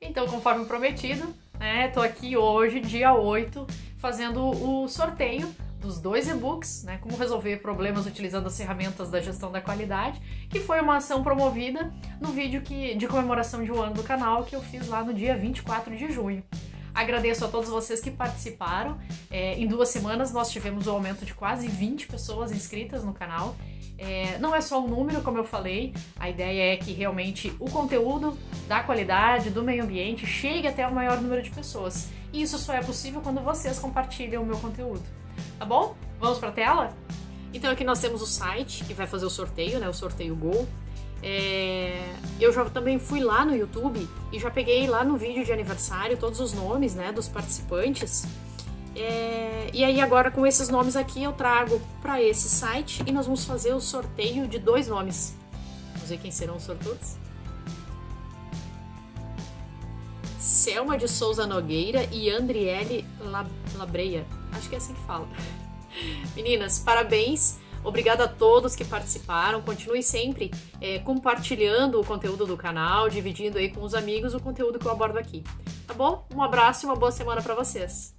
Então, conforme prometido, né, tô aqui hoje, dia 8, fazendo o sorteio dos dois e-books, né, como resolver problemas utilizando as ferramentas da gestão da qualidade, que foi uma ação promovida no vídeo que, de comemoração de um ano do canal que eu fiz lá no dia 24 de junho. Agradeço a todos vocês que participaram. É, em duas semanas nós tivemos um aumento de quase 20 pessoas inscritas no canal. É, não é só um número, como eu falei, a ideia é que realmente o conteúdo da qualidade, do meio ambiente, chegue até o maior número de pessoas. E isso só é possível quando vocês compartilham o meu conteúdo. Tá bom? Vamos para a tela? Então aqui nós temos o site que vai fazer o sorteio, né? O sorteio Gol. É, eu já também fui lá no YouTube e já peguei lá no vídeo de aniversário todos os nomes né, dos participantes. É, e aí agora com esses nomes aqui eu trago para esse site e nós vamos fazer o sorteio de dois nomes. Vamos ver quem serão os sortudos. Selma de Souza Nogueira e Andriele Labreia. Acho que é assim que fala. Meninas, parabéns! Obrigada a todos que participaram. Continue sempre é, compartilhando o conteúdo do canal, dividindo aí com os amigos o conteúdo que eu abordo aqui. Tá bom? Um abraço e uma boa semana para vocês.